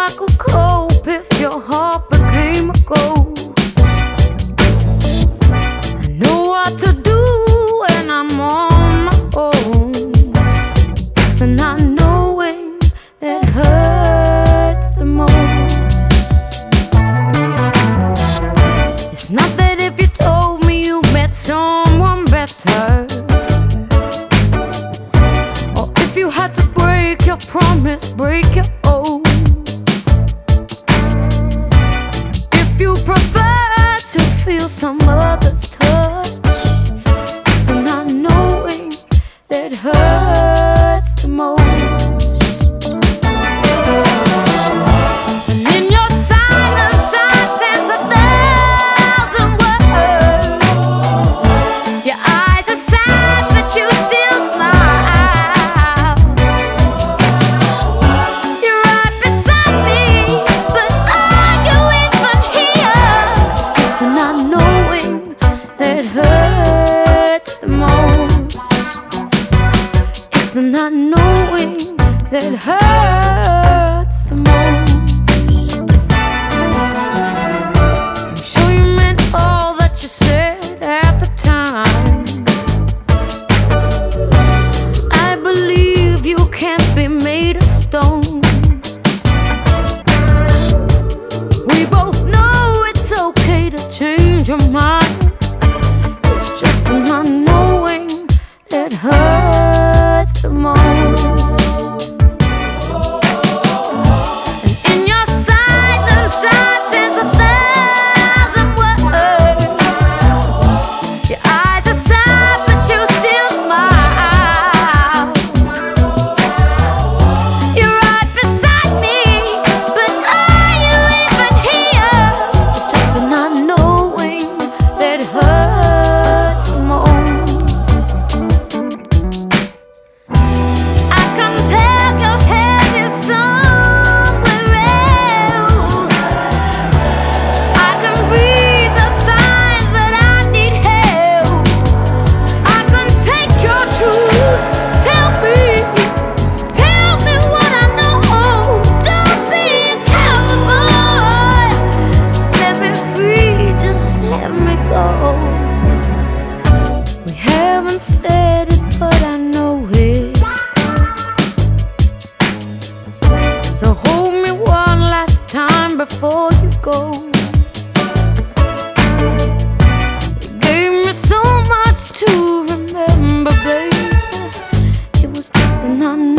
I could cope if your heart became a ghost. I know what to do when I'm on my own. It's the not knowing that hurts the most. It's not that if you told me you met someone better, or if you had to break your promise, break your prefer to feel some other's touch, it's the not knowing that hurts Not knowing that hurts the most. I'm sure you meant all that you said at the time. I believe you can't be made of stone. We both know it's okay to change your mind. before you go. You gave me so much to remember, baby. It was just an unknown.